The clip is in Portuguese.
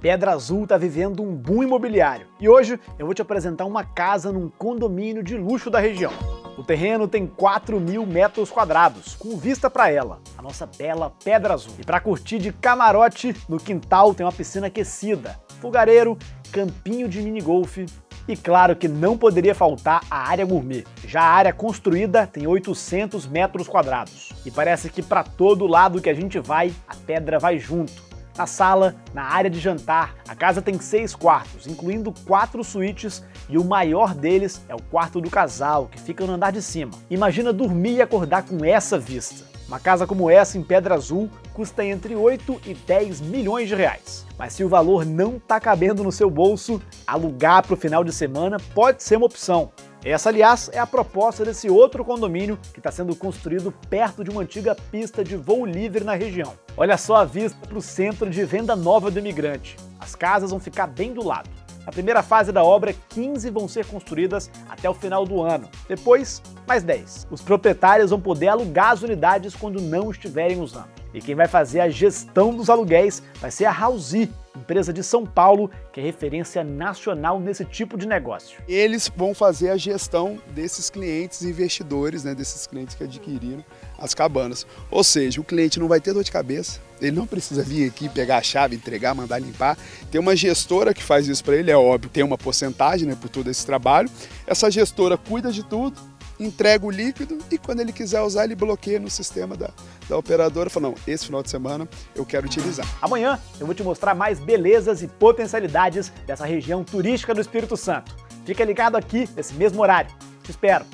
Pedra Azul está vivendo um boom imobiliário e hoje eu vou te apresentar uma casa num condomínio de luxo da região. O terreno tem 4 mil metros quadrados, com vista para ela, a nossa bela Pedra Azul. E para curtir de camarote, no quintal tem uma piscina aquecida, fogareiro, campinho de mini golfe e claro que não poderia faltar a área gourmet. Já a área construída tem 800 metros quadrados. E parece que para todo lado que a gente vai, a pedra vai junto na sala, na área de jantar. A casa tem seis quartos, incluindo quatro suítes e o maior deles é o quarto do casal, que fica no andar de cima. Imagina dormir e acordar com essa vista. Uma casa como essa em Pedra Azul custa entre 8 e 10 milhões de reais. Mas se o valor não está cabendo no seu bolso, alugar para o final de semana pode ser uma opção. Essa, aliás, é a proposta desse outro condomínio que está sendo construído perto de uma antiga pista de voo livre na região. Olha só a vista para o centro de venda nova do imigrante. As casas vão ficar bem do lado. Na primeira fase da obra, 15 vão ser construídas até o final do ano. Depois, mais 10. Os proprietários vão poder alugar as unidades quando não estiverem usando. E quem vai fazer a gestão dos aluguéis vai ser a Housi, empresa de São Paulo que é referência nacional nesse tipo de negócio. Eles vão fazer a gestão desses clientes investidores, né, desses clientes que adquiriram as cabanas. Ou seja, o cliente não vai ter dor de cabeça, ele não precisa vir aqui pegar a chave, entregar, mandar limpar. Tem uma gestora que faz isso para ele, é óbvio, tem uma porcentagem né, por todo esse trabalho. Essa gestora cuida de tudo, entrega o líquido e quando ele quiser usar, ele bloqueia no sistema da, da operadora. Fala, não, esse final de semana eu quero utilizar. Amanhã eu vou te mostrar mais belezas e potencialidades dessa região turística do Espírito Santo. Fica ligado aqui nesse mesmo horário. Te espero.